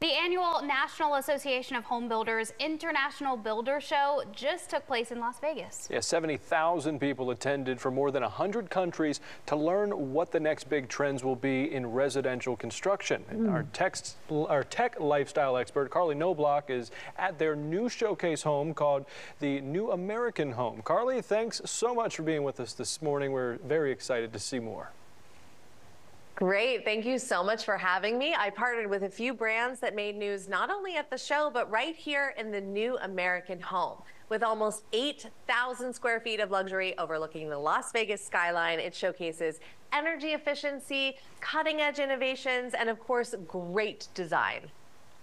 The annual National Association of Home Builders International Builder Show just took place in Las Vegas. Yeah, 70,000 people attended from more than 100 countries to learn what the next big trends will be in residential construction. Mm. Our, text, our tech lifestyle expert, Carley Knobloch, is at their new showcase home called the New American Home. Carley, thanks so much for being with us this morning. We're very excited to see more. Great. Thank you so much for having me. I partnered with a few brands that made news not only at the show, but right here in the new American home. With almost 8,000 square feet of luxury overlooking the Las Vegas skyline, it showcases energy efficiency, cutting edge innovations, and of course, great design.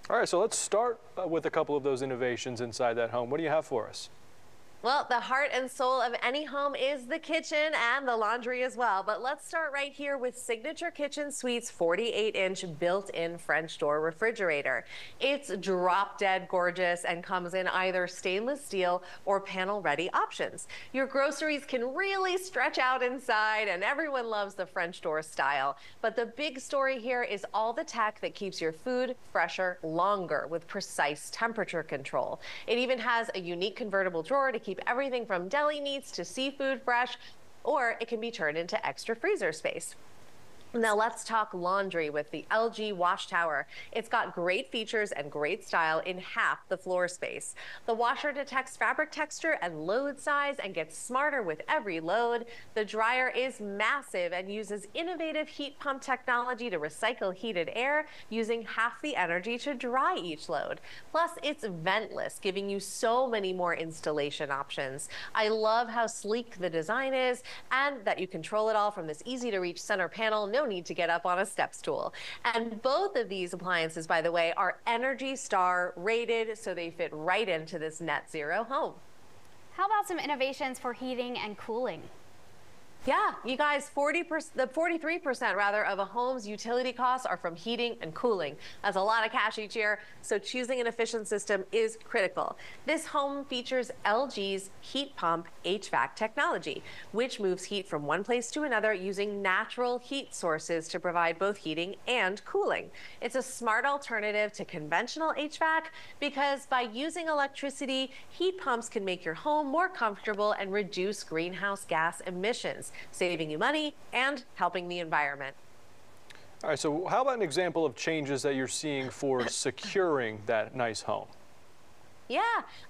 All right, so let's start uh, with a couple of those innovations inside that home. What do you have for us? Well, the heart and soul of any home is the kitchen and the laundry as well. But let's start right here with Signature Kitchen Suites 48 inch built in French door refrigerator. It's drop dead gorgeous and comes in either stainless steel or panel ready options. Your groceries can really stretch out inside, and everyone loves the French door style. But the big story here is all the tech that keeps your food fresher longer with precise temperature control. It even has a unique convertible drawer to keep keep everything from deli meats to seafood fresh, or it can be turned into extra freezer space. Now let's talk laundry with the LG Wash Tower. It's got great features and great style in half the floor space. The washer detects fabric texture and load size and gets smarter with every load. The dryer is massive and uses innovative heat pump technology to recycle heated air using half the energy to dry each load. Plus, it's ventless, giving you so many more installation options. I love how sleek the design is and that you control it all from this easy to reach center panel. No need to get up on a step stool. And both of these appliances, by the way, are Energy Star rated, so they fit right into this net zero home. How about some innovations for heating and cooling? Yeah, you guys, 40%, the 43% rather of a home's utility costs are from heating and cooling. That's a lot of cash each year, so choosing an efficient system is critical. This home features LG's heat pump HVAC technology, which moves heat from one place to another using natural heat sources to provide both heating and cooling. It's a smart alternative to conventional HVAC because by using electricity, heat pumps can make your home more comfortable and reduce greenhouse gas emissions saving you money and helping the environment. All right, so how about an example of changes that you're seeing for securing that nice home? Yeah,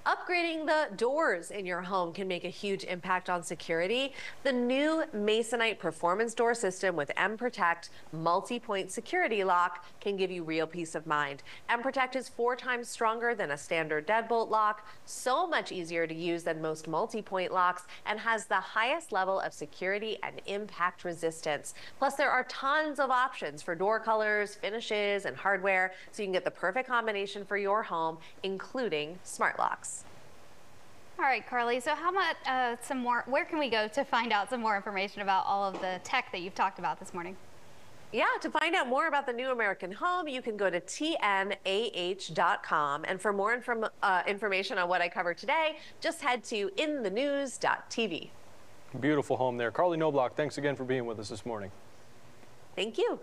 upgrading the doors in your home can make a huge impact on security. The new Masonite performance door system with M Protect multi-point security lock can give you real peace of mind. M Protect is four times stronger than a standard deadbolt lock, so much easier to use than most multi-point locks, and has the highest level of security and impact resistance. Plus, there are tons of options for door colors, finishes, and hardware, so you can get the perfect combination for your home, including smart locks. All right, Carley. So how about uh, some more, where can we go to find out some more information about all of the tech that you've talked about this morning? Yeah, to find out more about the new American home, you can go to tnah.com. And for more inform uh, information on what I covered today, just head to inthenews.tv. Beautiful home there. Carley Knobloch, thanks again for being with us this morning. Thank you.